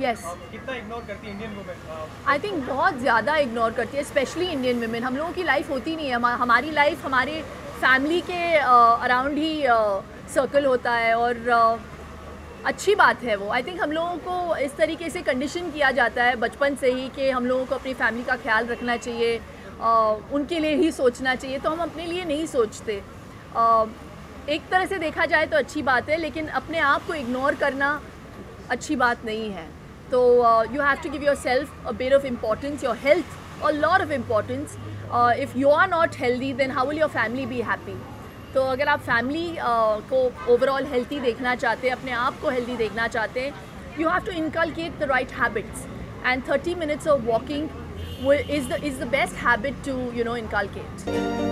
Yes कितना ignore करती है इंडियन वुमेन आई थिंक बहुत ज़्यादा इग्नोर करती है स्पेशली इंडियन वुमेन हम लोगों की लाइफ होती नहीं है। हमा- हमारी लाइफ हमारे फैमिली के अराउंड ही सर्कल होता है और uh, अच्छी बात है वो। आई थिंक हम लोगों को इस तरीके से कंडीशन किया जाता है बचपन से ही कि हम लोगों को अपनी फैमिली का ख्याल रखना चाहिए uh, उनके लिए ही सोचना चाहिए। तो हम अपने लिए नहीं सोचते। Uh, एक तरह से देखा जाए तो अच्छी बात है, लेकिन अपने आप को इग्नोर करना अच्छी बात नहीं है। तो you have to give yourself a bit of importance your health और lot of importance if you are not healthy then how will your family be happy तो अगर आप फैमिली को ओवरऑल हेल्थी देखना चाहते हैं, अपने आप को हेल्दी देखना चाहते हैं you have to inculcate the right habits and thirty minutes of walking is the is the best habit to, you know, inculcate.